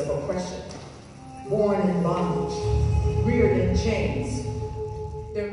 of oppression, born in bondage, reared in chains. Their